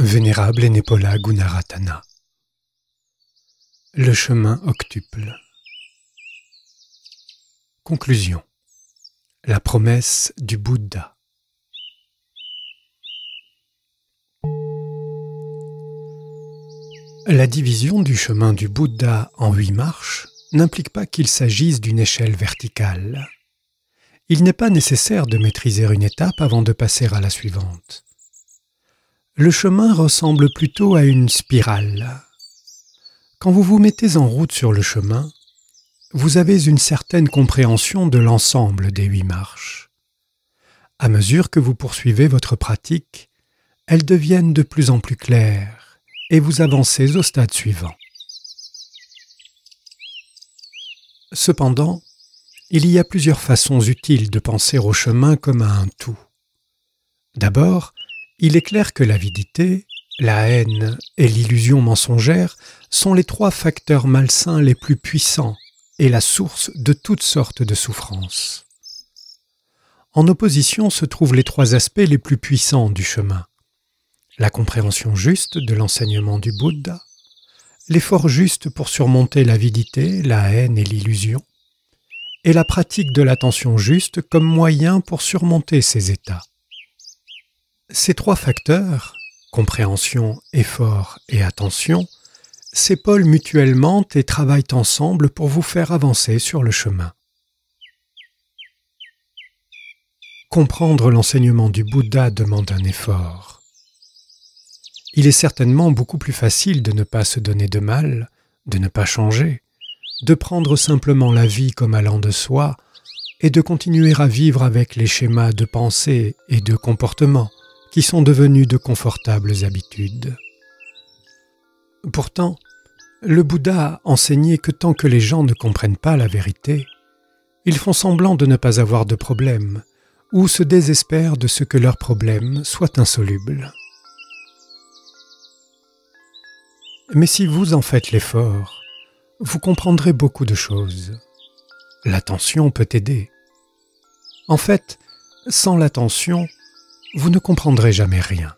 Vénérable Enepola Gunaratana. Le chemin octuple. Conclusion. La promesse du Bouddha. La division du chemin du Bouddha en huit marches n'implique pas qu'il s'agisse d'une échelle verticale. Il n'est pas nécessaire de maîtriser une étape avant de passer à la suivante. Le chemin ressemble plutôt à une spirale. Quand vous vous mettez en route sur le chemin, vous avez une certaine compréhension de l'ensemble des huit marches. À mesure que vous poursuivez votre pratique, elles deviennent de plus en plus claires et vous avancez au stade suivant. Cependant, il y a plusieurs façons utiles de penser au chemin comme à un tout. D'abord, il est clair que l'avidité, la haine et l'illusion mensongère sont les trois facteurs malsains les plus puissants et la source de toutes sortes de souffrances. En opposition se trouvent les trois aspects les plus puissants du chemin, la compréhension juste de l'enseignement du Bouddha, l'effort juste pour surmonter l'avidité, la haine et l'illusion, et la pratique de l'attention juste comme moyen pour surmonter ces états. Ces trois facteurs, compréhension, effort et attention, s'épaulent mutuellement et travaillent ensemble pour vous faire avancer sur le chemin. Comprendre l'enseignement du Bouddha demande un effort il est certainement beaucoup plus facile de ne pas se donner de mal, de ne pas changer, de prendre simplement la vie comme allant de soi, et de continuer à vivre avec les schémas de pensée et de comportement qui sont devenus de confortables habitudes. Pourtant, le Bouddha a enseigné que tant que les gens ne comprennent pas la vérité, ils font semblant de ne pas avoir de problème, ou se désespèrent de ce que leur problème soit insoluble. Mais si vous en faites l'effort, vous comprendrez beaucoup de choses. L'attention peut aider. En fait, sans l'attention, vous ne comprendrez jamais rien.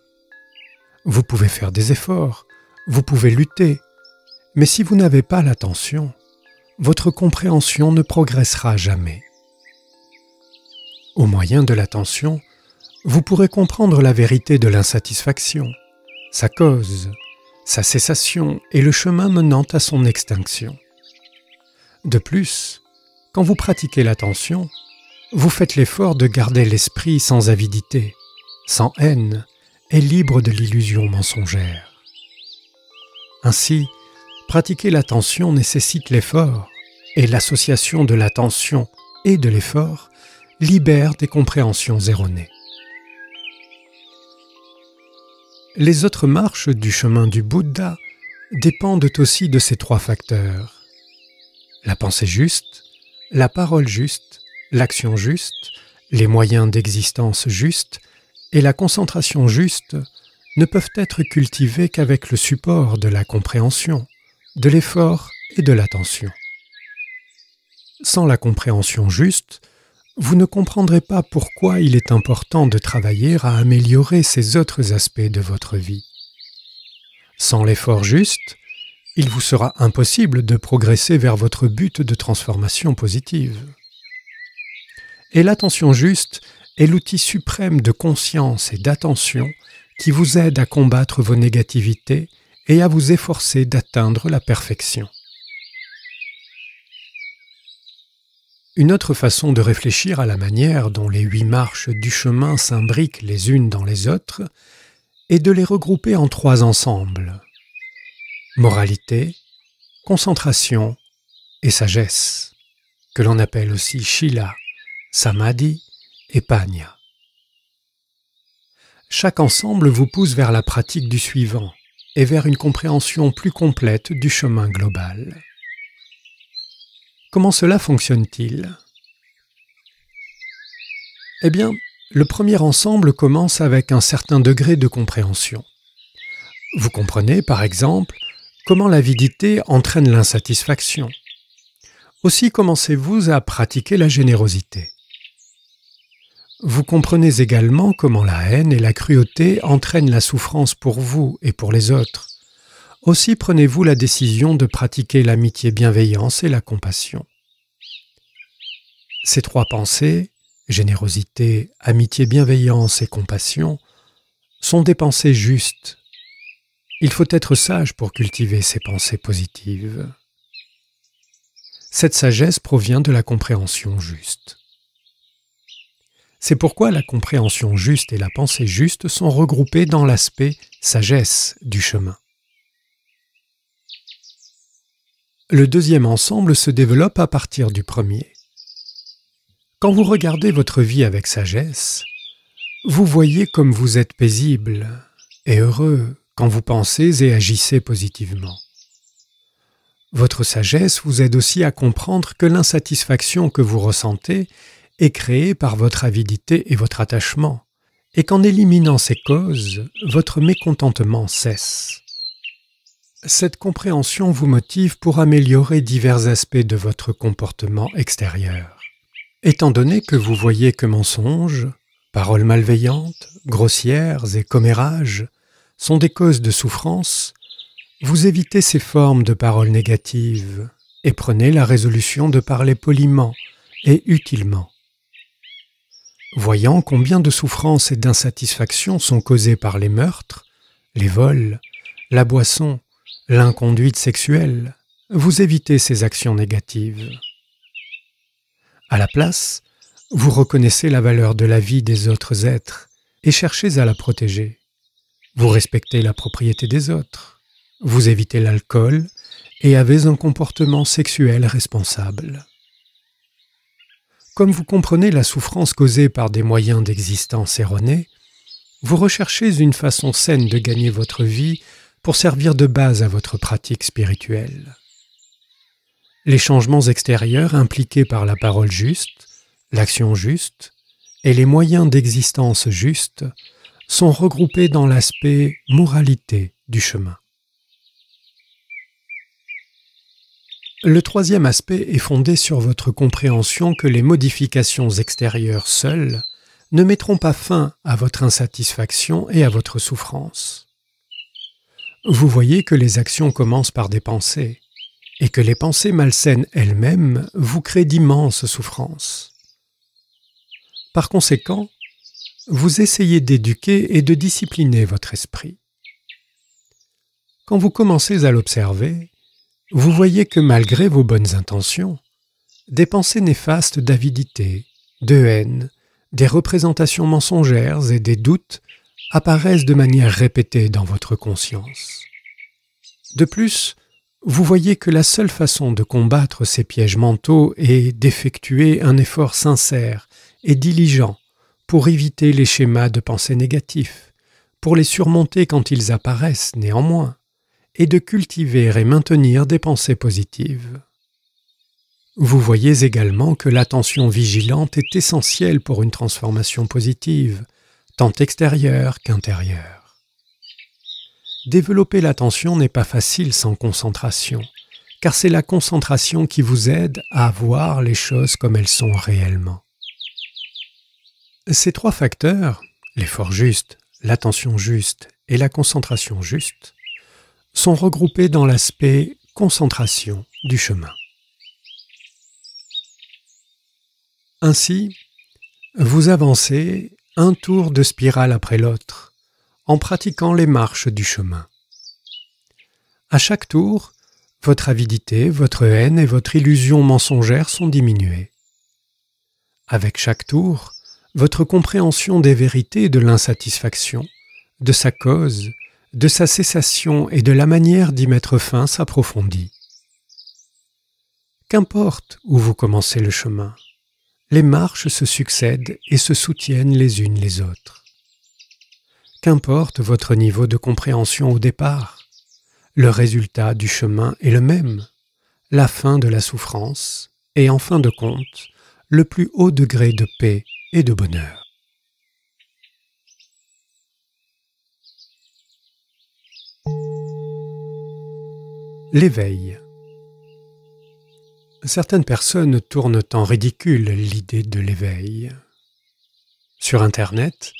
Vous pouvez faire des efforts, vous pouvez lutter, mais si vous n'avez pas l'attention, votre compréhension ne progressera jamais. Au moyen de l'attention, vous pourrez comprendre la vérité de l'insatisfaction, sa cause, sa cessation et le chemin menant à son extinction. De plus, quand vous pratiquez l'attention, vous faites l'effort de garder l'esprit sans avidité, sans haine et libre de l'illusion mensongère. Ainsi, pratiquer l'attention nécessite l'effort, et l'association de l'attention et de l'effort libère des compréhensions erronées. Les autres marches du chemin du Bouddha dépendent aussi de ces trois facteurs. La pensée juste, la parole juste, l'action juste, les moyens d'existence justes et la concentration juste ne peuvent être cultivés qu'avec le support de la compréhension, de l'effort et de l'attention. Sans la compréhension juste, vous ne comprendrez pas pourquoi il est important de travailler à améliorer ces autres aspects de votre vie. Sans l'effort juste, il vous sera impossible de progresser vers votre but de transformation positive. Et l'attention juste est l'outil suprême de conscience et d'attention qui vous aide à combattre vos négativités et à vous efforcer d'atteindre la perfection. Une autre façon de réfléchir à la manière dont les huit marches du chemin s'imbriquent les unes dans les autres est de les regrouper en trois ensembles. Moralité, concentration et sagesse, que l'on appelle aussi Shila, Samadhi Chaque ensemble vous pousse vers la pratique du suivant et vers une compréhension plus complète du chemin global. Comment cela fonctionne-t-il? Eh bien, le premier ensemble commence avec un certain degré de compréhension. Vous comprenez, par exemple, comment l'avidité entraîne l'insatisfaction. Aussi commencez-vous à pratiquer la générosité. Vous comprenez également comment la haine et la cruauté entraînent la souffrance pour vous et pour les autres. Aussi prenez-vous la décision de pratiquer l'amitié bienveillance et la compassion. Ces trois pensées, générosité, amitié bienveillance et compassion, sont des pensées justes. Il faut être sage pour cultiver ces pensées positives. Cette sagesse provient de la compréhension juste. C'est pourquoi la compréhension juste et la pensée juste sont regroupées dans l'aspect sagesse du chemin. Le deuxième ensemble se développe à partir du premier. Quand vous regardez votre vie avec sagesse, vous voyez comme vous êtes paisible et heureux quand vous pensez et agissez positivement. Votre sagesse vous aide aussi à comprendre que l'insatisfaction que vous ressentez est créée par votre avidité et votre attachement, et qu'en éliminant ces causes, votre mécontentement cesse. Cette compréhension vous motive pour améliorer divers aspects de votre comportement extérieur. Étant donné que vous voyez que mensonges, paroles malveillantes, grossières et commérages sont des causes de souffrance, vous évitez ces formes de paroles négatives et prenez la résolution de parler poliment et utilement. Voyant combien de souffrances et d'insatisfaction sont causées par les meurtres, les vols, la boisson, l'inconduite sexuelle, vous évitez ces actions négatives. À la place, vous reconnaissez la valeur de la vie des autres êtres et cherchez à la protéger. Vous respectez la propriété des autres vous évitez l'alcool et avez un comportement sexuel responsable. Comme vous comprenez la souffrance causée par des moyens d'existence erronés, vous recherchez une façon saine de gagner votre vie pour servir de base à votre pratique spirituelle. Les changements extérieurs impliqués par la parole juste, l'action juste et les moyens d'existence juste sont regroupés dans l'aspect moralité du chemin. Le troisième aspect est fondé sur votre compréhension que les modifications extérieures seules ne mettront pas fin à votre insatisfaction et à votre souffrance. Vous voyez que les actions commencent par des pensées, et que les pensées malsaines elles-mêmes vous créent d'immenses souffrances. Par conséquent, vous essayez d'éduquer et de discipliner votre esprit. Quand vous commencez à l'observer, vous voyez que malgré vos bonnes intentions, des pensées néfastes d'avidité, de haine, des représentations mensongères et des doutes apparaissent de manière répétée dans votre conscience. De plus, vous voyez que la seule façon de combattre ces pièges mentaux est d'effectuer un effort sincère et diligent pour éviter les schémas de pensée négatifs, pour les surmonter quand ils apparaissent néanmoins, et de cultiver et maintenir des pensées positives. Vous voyez également que l'attention vigilante est essentielle pour une transformation positive, tant extérieure qu'intérieure. Développer l'attention n'est pas facile sans concentration, car c'est la concentration qui vous aide à voir les choses comme elles sont réellement. Ces trois facteurs, l'effort juste, l'attention juste et la concentration juste, sont regroupés dans l'aspect concentration du chemin. Ainsi, vous avancez un tour de spirale après l'autre en pratiquant les marches du chemin. À chaque tour, votre avidité, votre haine et votre illusion mensongère sont diminuées. Avec chaque tour, votre compréhension des vérités de l'insatisfaction, de sa cause de sa cessation et de la manière d'y mettre fin s'approfondit. Qu'importe où vous commencez le chemin, les marches se succèdent et se soutiennent les unes les autres. Qu'importe votre niveau de compréhension au départ, le résultat du chemin est le même, la fin de la souffrance et en fin de compte, le plus haut degré de paix et de bonheur. L'éveil. Certaines personnes tournent en ridicule l'idée de l'éveil. Sur Internet,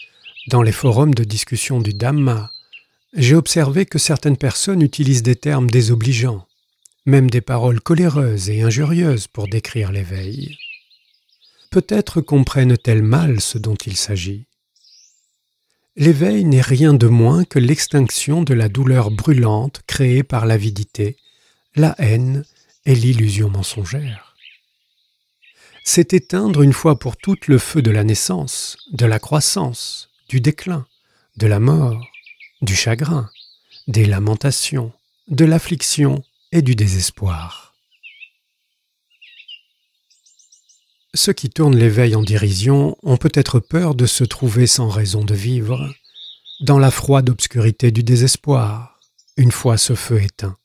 dans les forums de discussion du Dhamma, j'ai observé que certaines personnes utilisent des termes désobligeants, même des paroles coléreuses et injurieuses pour décrire l'éveil. Peut-être comprennent-elles mal ce dont il s'agit. L'éveil n'est rien de moins que l'extinction de la douleur brûlante créée par l'avidité, la haine et l'illusion mensongère. C'est éteindre une fois pour toutes le feu de la naissance, de la croissance, du déclin, de la mort, du chagrin, des lamentations, de l'affliction et du désespoir. Ceux qui tournent l'éveil en dérision ont peut-être peur de se trouver sans raison de vivre, dans la froide obscurité du désespoir, une fois ce feu éteint.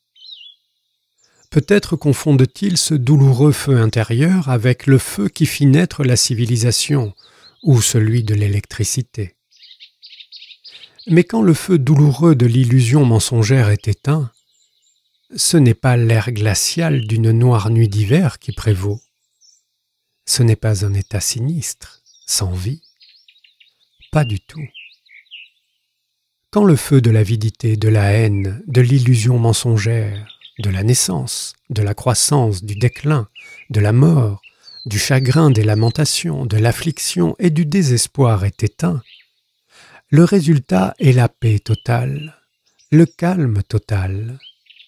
Peut-être confondent-ils ce douloureux feu intérieur avec le feu qui fit naître la civilisation ou celui de l'électricité. Mais quand le feu douloureux de l'illusion mensongère est éteint, ce n'est pas l'air glacial d'une noire nuit d'hiver qui prévaut, ce n'est pas un état sinistre, sans vie. Pas du tout. Quand le feu de l'avidité, de la haine, de l'illusion mensongère, de la naissance, de la croissance, du déclin, de la mort, du chagrin, des lamentations, de l'affliction et du désespoir est éteint, le résultat est la paix totale, le calme total,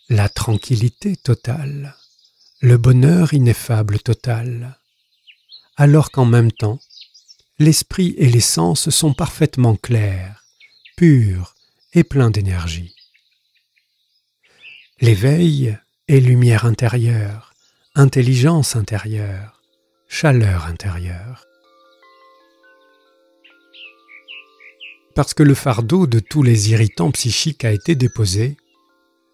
la tranquillité totale, le bonheur ineffable total, alors qu'en même temps, l'esprit et les sens sont parfaitement clairs, purs et pleins d'énergie. L'éveil est lumière intérieure, intelligence intérieure, chaleur intérieure. Parce que le fardeau de tous les irritants psychiques a été déposé,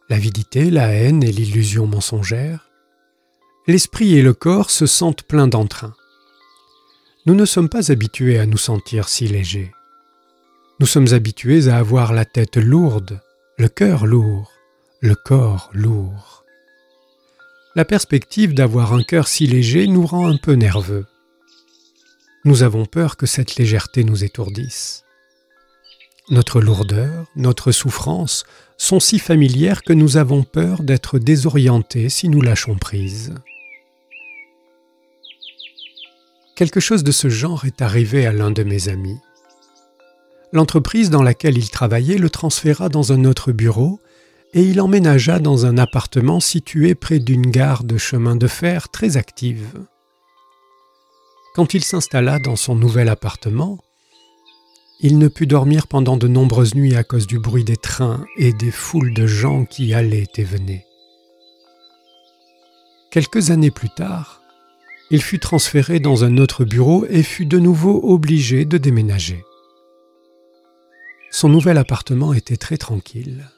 l'avidité, la haine et l'illusion mensongère, l'esprit et le corps se sentent pleins d'entrain. Nous ne sommes pas habitués à nous sentir si légers. Nous sommes habitués à avoir la tête lourde, le cœur lourd, le corps lourd. La perspective d'avoir un cœur si léger nous rend un peu nerveux. Nous avons peur que cette légèreté nous étourdisse. Notre lourdeur, notre souffrance sont si familières que nous avons peur d'être désorientés si nous lâchons prise. Quelque chose de ce genre est arrivé à l'un de mes amis. L'entreprise dans laquelle il travaillait le transféra dans un autre bureau et il emménagea dans un appartement situé près d'une gare de chemin de fer très active. Quand il s'installa dans son nouvel appartement, il ne put dormir pendant de nombreuses nuits à cause du bruit des trains et des foules de gens qui allaient et venaient. Quelques années plus tard, il fut transféré dans un autre bureau et fut de nouveau obligé de déménager. Son nouvel appartement était très tranquille.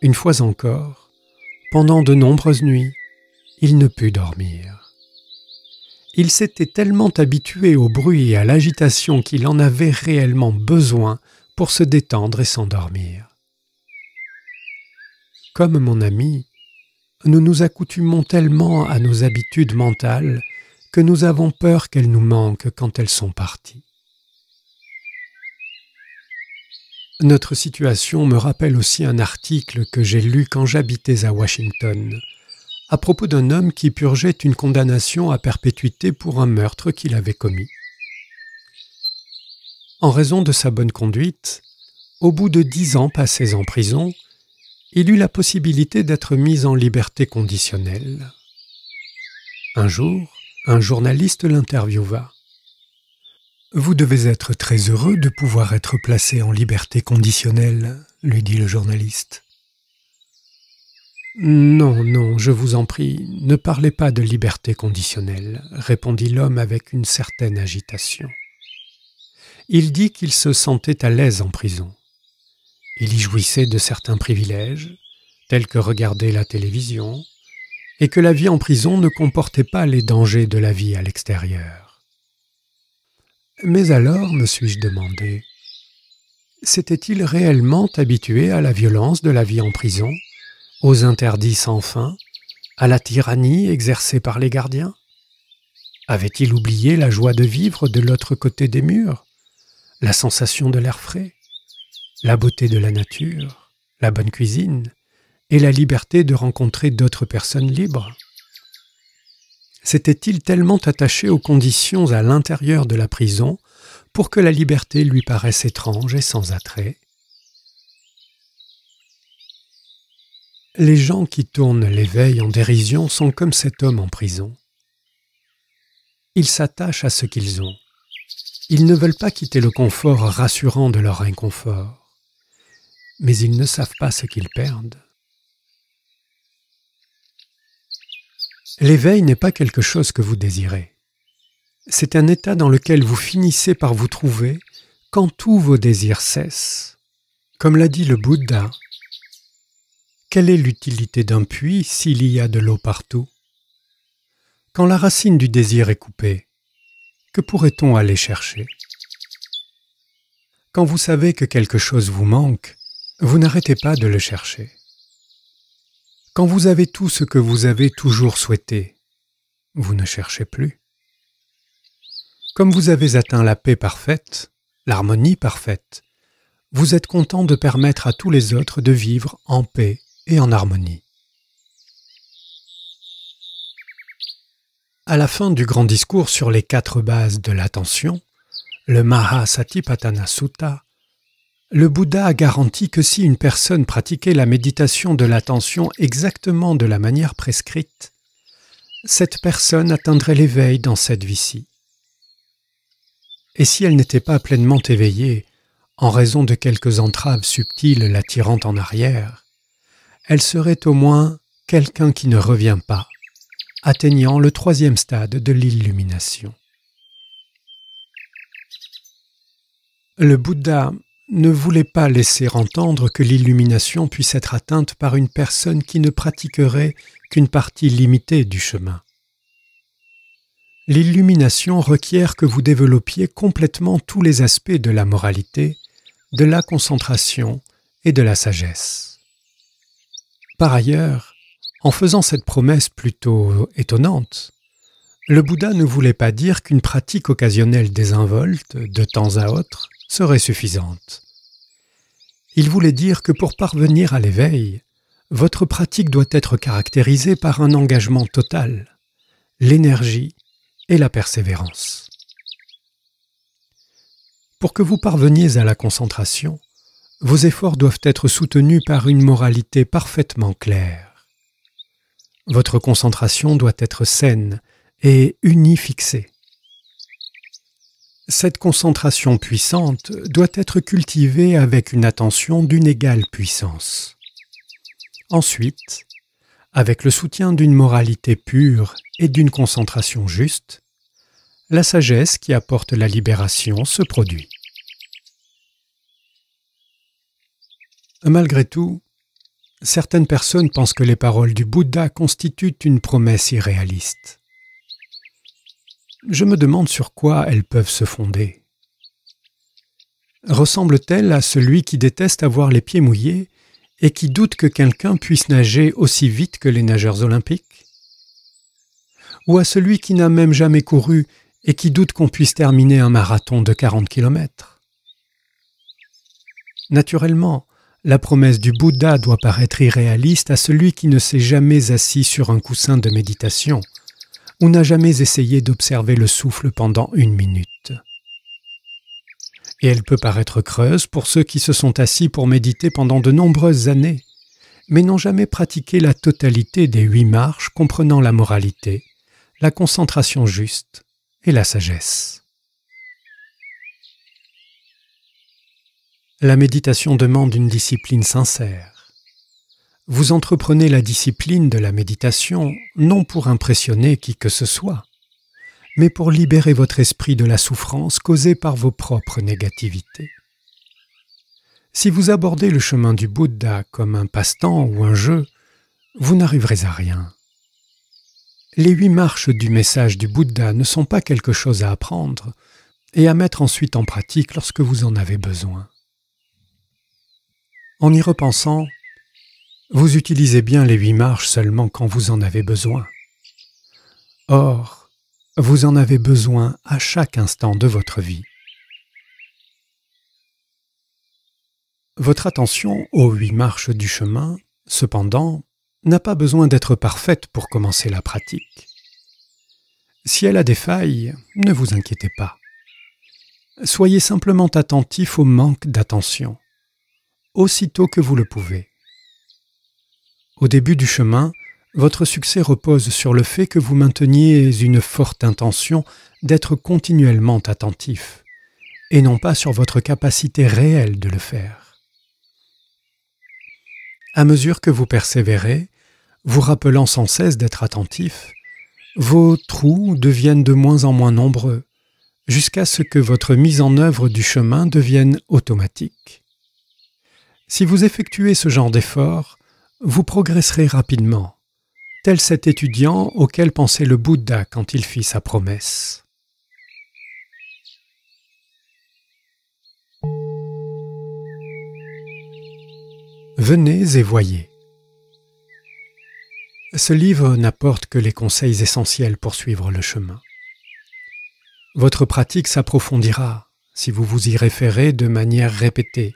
Une fois encore, pendant de nombreuses nuits, il ne put dormir. Il s'était tellement habitué au bruit et à l'agitation qu'il en avait réellement besoin pour se détendre et s'endormir. Comme mon ami, nous nous accoutumons tellement à nos habitudes mentales que nous avons peur qu'elles nous manquent quand elles sont parties. Notre situation me rappelle aussi un article que j'ai lu quand j'habitais à Washington, à propos d'un homme qui purgeait une condamnation à perpétuité pour un meurtre qu'il avait commis. En raison de sa bonne conduite, au bout de dix ans passés en prison, il eut la possibilité d'être mis en liberté conditionnelle. Un jour, un journaliste l'interviewa. Vous devez être très heureux de pouvoir être placé en liberté conditionnelle, lui dit le journaliste. Non, non, je vous en prie, ne parlez pas de liberté conditionnelle, répondit l'homme avec une certaine agitation. Il dit qu'il se sentait à l'aise en prison. Il y jouissait de certains privilèges, tels que regarder la télévision, et que la vie en prison ne comportait pas les dangers de la vie à l'extérieur. Mais alors, me suis-je demandé, s'était-il réellement habitué à la violence de la vie en prison, aux interdits sans fin, à la tyrannie exercée par les gardiens? Avait-il oublié la joie de vivre de l'autre côté des murs, la sensation de l'air frais, la beauté de la nature, la bonne cuisine et la liberté de rencontrer d'autres personnes libres S'était-il tellement attaché aux conditions à l'intérieur de la prison pour que la liberté lui paraisse étrange et sans attrait? Les gens qui tournent l'éveil en dérision sont comme cet homme en prison. Ils s'attachent à ce qu'ils ont. Ils ne veulent pas quitter le confort rassurant de leur inconfort, mais ils ne savent pas ce qu'ils perdent. L'éveil n'est pas quelque chose que vous désirez. C'est un état dans lequel vous finissez par vous trouver quand tous vos désirs cessent. Comme l'a dit le Bouddha, quelle est l'utilité d'un puits s'il y a de l'eau partout? Quand la racine du désir est coupée, que pourrait-on aller chercher? Quand vous savez que quelque chose vous manque, vous n'arrêtez pas de le chercher. Quand vous avez tout ce que vous avez toujours souhaité, vous ne cherchez plus. Comme vous avez atteint la paix parfaite, l'harmonie parfaite, vous êtes content de permettre à tous les autres de vivre en paix et en harmonie. À la fin du grand discours sur les quatre bases de l'attention, le Mahasatipatthana Sutta, le Bouddha a garanti que si une personne pratiquait la méditation de l'attention exactement de la manière prescrite, cette personne atteindrait l'éveil dans cette vie-ci. Et si elle n'était pas pleinement éveillée, en raison de quelques entraves subtiles la tirant en arrière, elle serait au moins quelqu'un qui ne revient pas, atteignant le troisième stade de l'illumination. Le Bouddha ne voulait pas laisser entendre que l'illumination puisse être atteinte par une personne qui ne pratiquerait qu'une partie limitée du chemin. L'illumination requiert que vous développiez complètement tous les aspects de la moralité, de la concentration et de la sagesse. Par ailleurs, en faisant cette promesse plutôt étonnante, le Bouddha ne voulait pas dire qu'une pratique occasionnelle désinvolte, de temps à autre, serait suffisante. Il voulait dire que pour parvenir à l'éveil, votre pratique doit être caractérisée par un engagement total, l'énergie et la persévérance. Pour que vous parveniez à la concentration, vos efforts doivent être soutenus par une moralité parfaitement claire. Votre concentration doit être saine et unifixée. Cette concentration puissante doit être cultivée avec une attention d'une égale puissance. Ensuite, avec le soutien d'une moralité pure et d'une concentration juste, la sagesse qui apporte la libération se produit. Malgré tout, certaines personnes pensent que les paroles du Bouddha constituent une promesse irréaliste. Je me demande sur quoi elles peuvent se fonder. Ressemble-t-elle à celui qui déteste avoir les pieds mouillés et qui doute que quelqu'un puisse nager aussi vite que les nageurs olympiques? Ou à celui qui n'a même jamais couru et qui doute qu'on puisse terminer un marathon de 40 kilomètres? Naturellement, la promesse du Bouddha doit paraître irréaliste à celui qui ne s'est jamais assis sur un coussin de méditation ou n'a jamais essayé d'observer le souffle pendant une minute. Et elle peut paraître creuse pour ceux qui se sont assis pour méditer pendant de nombreuses années, mais n'ont jamais pratiqué la totalité des huit marches comprenant la moralité, la concentration juste et la sagesse. La méditation demande une discipline sincère. Vous entreprenez la discipline de la méditation non pour impressionner qui que ce soit, mais pour libérer votre esprit de la souffrance causée par vos propres négativités. Si vous abordez le chemin du Bouddha comme un passe-temps ou un jeu, vous n'arriverez à rien. Les huit marches du message du Bouddha ne sont pas quelque chose à apprendre et à mettre ensuite en pratique lorsque vous en avez besoin. En y repensant, vous utilisez bien les huit marches seulement quand vous en avez besoin. Or, vous en avez besoin à chaque instant de votre vie. Votre attention aux huit marches du chemin, cependant, n'a pas besoin d'être parfaite pour commencer la pratique. Si elle a des failles, ne vous inquiétez pas. Soyez simplement attentif au manque d'attention, aussitôt que vous le pouvez. Au début du chemin, votre succès repose sur le fait que vous mainteniez une forte intention d'être continuellement attentif, et non pas sur votre capacité réelle de le faire. À mesure que vous persévérez, vous rappelant sans cesse d'être attentif, vos trous deviennent de moins en moins nombreux, jusqu'à ce que votre mise en œuvre du chemin devienne automatique. Si vous effectuez ce genre d'effort, vous progresserez rapidement, tel cet étudiant auquel pensait le Bouddha quand il fit sa promesse. Venez et voyez. Ce livre n'apporte que les conseils essentiels pour suivre le chemin. Votre pratique s'approfondira si vous vous y référez de manière répétée,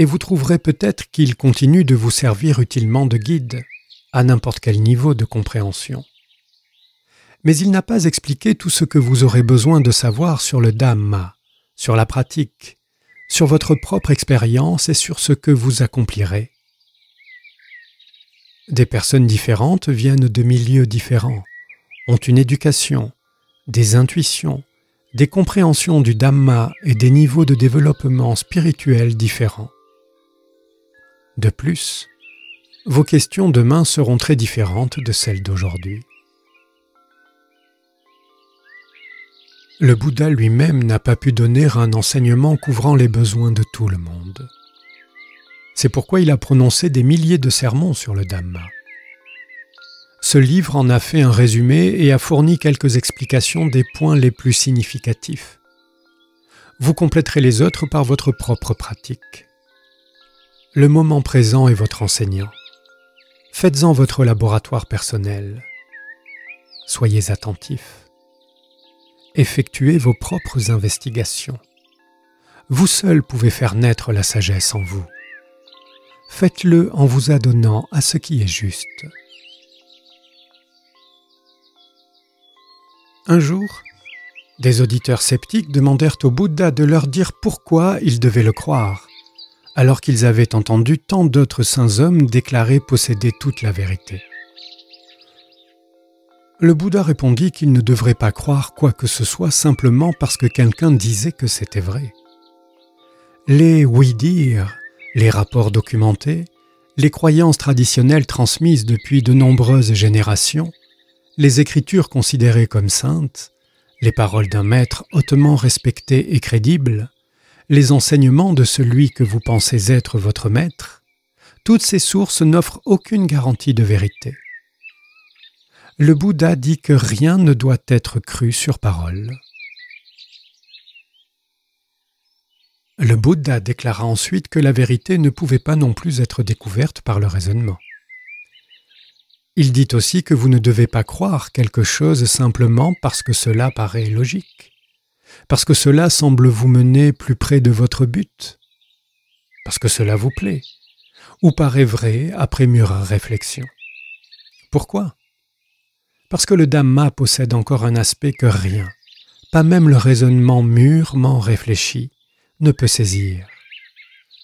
et vous trouverez peut-être qu'il continue de vous servir utilement de guide, à n'importe quel niveau de compréhension. Mais il n'a pas expliqué tout ce que vous aurez besoin de savoir sur le Dhamma, sur la pratique, sur votre propre expérience et sur ce que vous accomplirez. Des personnes différentes viennent de milieux différents, ont une éducation, des intuitions, des compréhensions du Dhamma et des niveaux de développement spirituel différents. De plus, vos questions demain seront très différentes de celles d'aujourd'hui. Le Bouddha lui-même n'a pas pu donner un enseignement couvrant les besoins de tout le monde. C'est pourquoi il a prononcé des milliers de sermons sur le Dhamma. Ce livre en a fait un résumé et a fourni quelques explications des points les plus significatifs. Vous compléterez les autres par votre propre pratique. Le moment présent est votre enseignant. Faites-en votre laboratoire personnel. Soyez attentif. Effectuez vos propres investigations. Vous seul pouvez faire naître la sagesse en vous faites-le en vous adonnant à ce qui est juste. Un jour, des auditeurs sceptiques demandèrent au Bouddha de leur dire pourquoi ils devaient le croire, alors qu'ils avaient entendu tant d'autres saints hommes déclarer posséder toute la vérité. Le Bouddha répondit qu'ils ne devraient pas croire quoi que ce soit simplement parce que quelqu'un disait que c'était vrai. Les oui-dire les rapports documentés, les croyances traditionnelles transmises depuis de nombreuses générations, les écritures considérées comme saintes, les paroles d'un maître hautement respecté et crédible, les enseignements de celui que vous pensez être votre maître, toutes ces sources n'offrent aucune garantie de vérité. Le Bouddha dit que rien ne doit être cru sur parole. Le Bouddha déclara ensuite que la vérité ne pouvait pas non plus être découverte par le raisonnement. Il dit aussi que vous ne devez pas croire quelque chose simplement parce que cela paraît logique, parce que cela semble vous mener plus près de votre but, parce que cela vous plaît, ou paraît vrai après mûre réflexion. Pourquoi? Parce que le Dhamma possède encore un aspect que rien, pas même le raisonnement mûrement réfléchi, ne peut saisir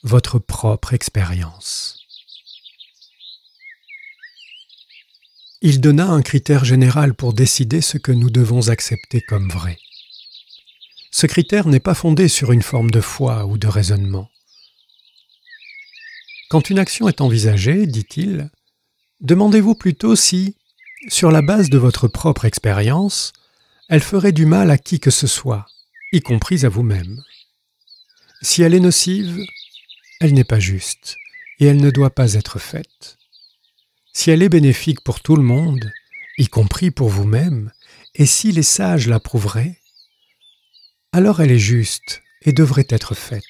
votre propre expérience. Il donna un critère général pour décider ce que nous devons accepter comme vrai. Ce critère n'est pas fondé sur une forme de foi ou de raisonnement. Quand une action est envisagée, dit-il, demandez-vous plutôt si, sur la base de votre propre expérience, elle ferait du mal à qui que ce soit, y compris à vous-même. Si elle est nocive, elle n'est pas juste, et elle ne doit pas être faite. Si elle est bénéfique pour tout le monde, y compris pour vous-même, et si les sages l'approuveraient, alors elle est juste et devrait être faite.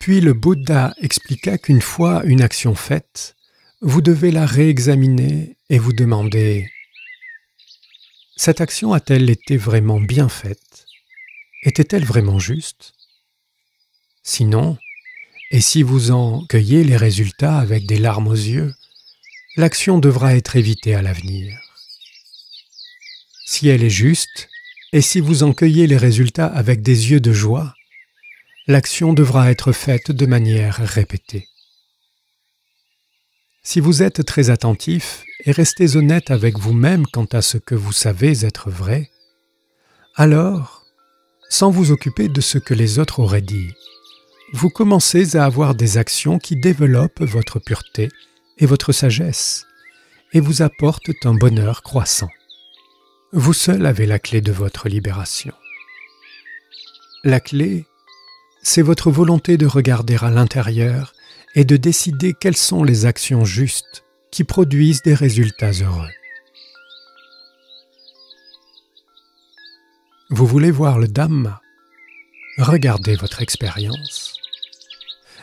Puis le Bouddha expliqua qu'une fois une action faite, vous devez la réexaminer et vous demander Cette action a-t-elle été vraiment bien faite? Était-elle vraiment juste? Sinon, et si vous en cueillez les résultats avec des larmes aux yeux, l'action devra être évitée à l'avenir. Si elle est juste, et si vous en cueillez les résultats avec des yeux de joie, l'action devra être faite de manière répétée. Si vous êtes très attentif et restez honnête avec vous-même quant à ce que vous savez être vrai, alors, sans vous occuper de ce que les autres auraient dit, vous commencez à avoir des actions qui développent votre pureté et votre sagesse et vous apportent un bonheur croissant. Vous seul avez la clé de votre libération. La clé, c'est votre volonté de regarder à l'intérieur et de décider quelles sont les actions justes qui produisent des résultats heureux. Vous voulez voir le Dhamma? Regardez votre expérience.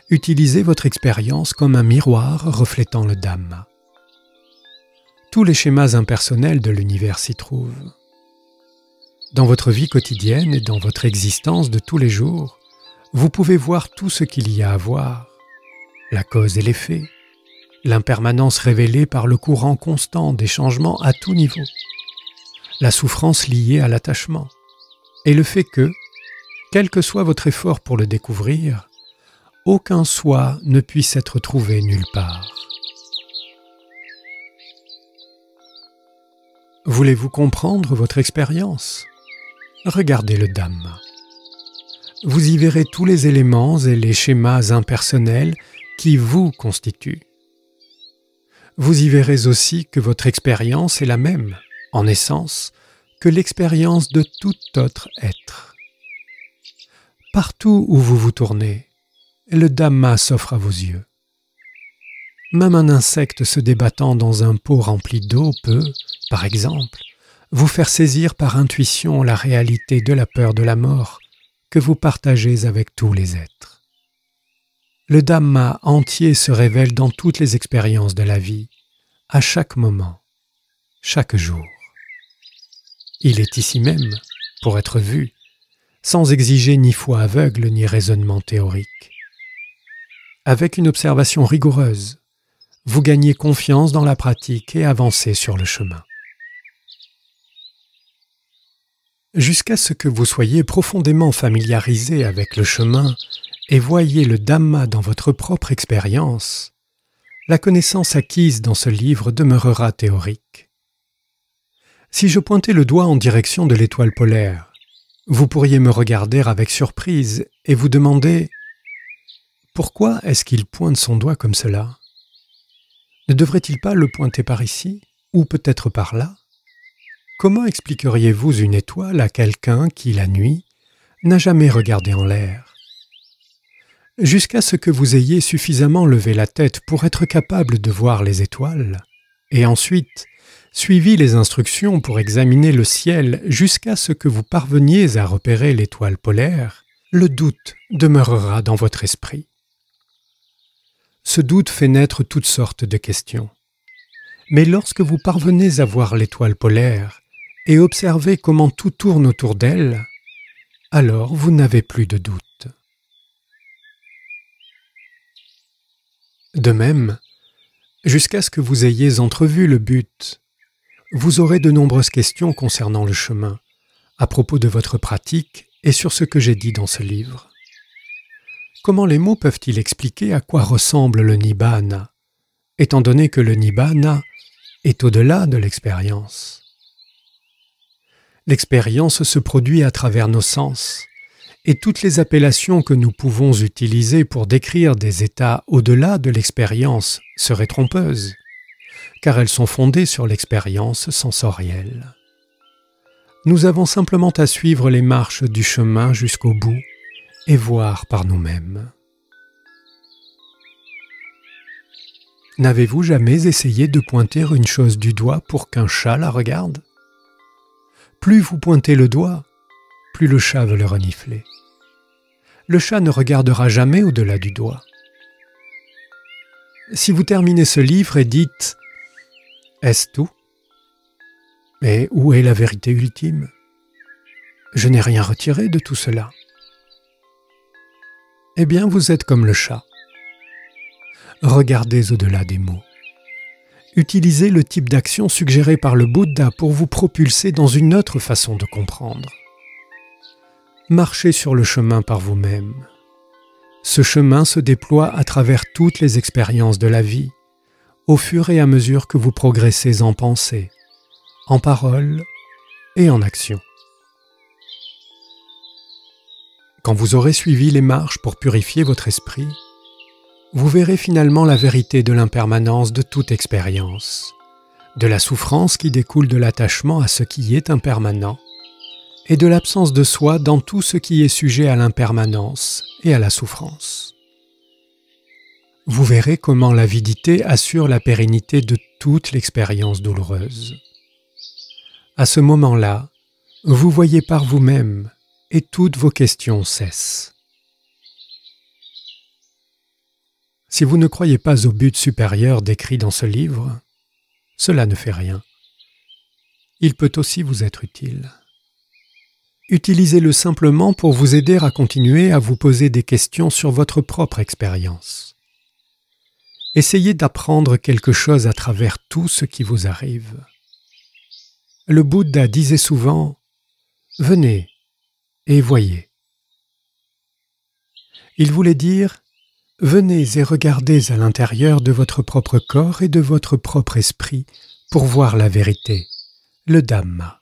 Utilisez votre expérience comme un miroir reflétant le Dhamma. Tous les schémas impersonnels de l'univers s'y trouvent. Dans votre vie quotidienne et dans votre existence de tous les jours, vous pouvez voir tout ce qu'il y a à voir, la cause et l'effet, l'impermanence révélée par le courant constant des changements à tout niveau, la souffrance liée à l'attachement, et le fait que, quel que soit votre effort pour le découvrir, aucun soi ne puisse être trouvé nulle part. Voulez-vous comprendre votre expérience? Regardez le Dhamma. Vous y verrez tous les éléments et les schémas impersonnels qui vous constituent. Vous y verrez aussi que votre expérience est la même, en essence, que l'expérience de tout autre être. Partout où vous vous tournez, le Dhamma s'offre à vos yeux. Même un insecte se débattant dans un pot rempli d'eau peut, par exemple, vous faire saisir par intuition la réalité de la peur de la mort que vous partagez avec tous les êtres. Le Dhamma entier se révèle dans toutes les expériences de la vie, à chaque moment, chaque jour. Il est ici même, pour être vu, sans exiger ni foi aveugle ni raisonnement théorique. Avec une observation rigoureuse, vous gagnez confiance dans la pratique et avancez sur le chemin. Jusqu'à ce que vous soyez profondément familiarisé avec le chemin et voyez le Dhamma dans votre propre expérience, la connaissance acquise dans ce livre demeurera théorique. Si je pointais le doigt en direction de l'étoile polaire, vous pourriez me regarder avec surprise et vous demander Pourquoi est-ce qu'il pointe son doigt comme cela? Ne devrait-il pas le pointer par ici, ou peut-être par là? Comment expliqueriez-vous une étoile à quelqu'un qui, la nuit, n'a jamais regardé en l'air? Jusqu'à ce que vous ayez suffisamment levé la tête pour être capable de voir les étoiles, et ensuite suivi les instructions pour examiner le ciel jusqu'à ce que vous parveniez à repérer l'étoile polaire, le doute demeurera dans votre esprit ce doute fait naître toutes sortes de questions. Mais lorsque vous parvenez à voir l'étoile polaire et observez comment tout tourne autour d'elle, alors vous n'avez plus de doute. De même, jusqu'à ce que vous ayez entrevu le but, vous aurez de nombreuses questions concernant le chemin, à propos de votre pratique et sur ce que j'ai dit dans ce livre. Comment les mots peuvent-ils expliquer à quoi ressemble le nibbana, étant donné que le nibbana est au-delà de l'expérience? L'expérience se produit à travers nos sens, et toutes les appellations que nous pouvons utiliser pour décrire des états au-delà de l'expérience seraient trompeuses, car elles sont fondées sur l'expérience sensorielle. Nous avons simplement à suivre les marches du chemin jusqu'au bout et voir par nous-mêmes. N'avez-vous jamais essayé de pointer une chose du doigt pour qu'un chat la regarde? Plus vous pointez le doigt, plus le chat veut le renifler. Le chat ne regardera jamais au-delà du doigt. Si vous terminez ce livre et dites Est-ce tout? Mais où est la vérité ultime? Je n'ai rien retiré de tout cela. Eh bien, vous êtes comme le chat. Regardez au-delà des mots. Utilisez le type d'action suggéré par le Bouddha pour vous propulser dans une autre façon de comprendre. Marchez sur le chemin par vous-même. Ce chemin se déploie à travers toutes les expériences de la vie, au fur et à mesure que vous progressez en pensée, en parole et en action. Quand vous aurez suivi les marches pour purifier votre esprit, vous verrez finalement la vérité de l'impermanence de toute expérience, de la souffrance qui découle de l'attachement à ce qui est impermanent, et de l'absence de soi dans tout ce qui est sujet à l'impermanence et à la souffrance. Vous verrez comment l'avidité assure la pérennité de toute l'expérience douloureuse. À ce moment-là, vous voyez par vous-même et toutes vos questions cessent. Si vous ne croyez pas au but supérieur décrit dans ce livre, cela ne fait rien. Il peut aussi vous être utile. Utilisez-le simplement pour vous aider à continuer à vous poser des questions sur votre propre expérience. Essayez d'apprendre quelque chose à travers tout ce qui vous arrive. Le Bouddha disait souvent Venez et voyez. Il voulait dire Venez et regardez à l'intérieur de votre propre corps et de votre propre esprit pour voir la vérité, le Dhamma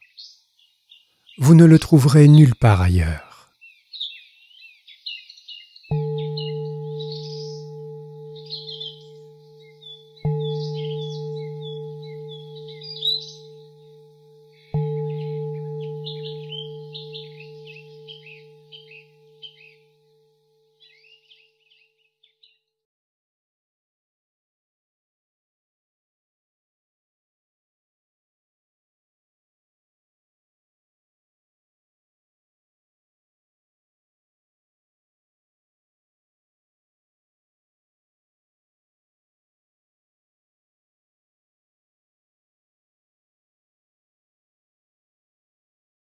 vous ne le trouverez nulle part ailleurs.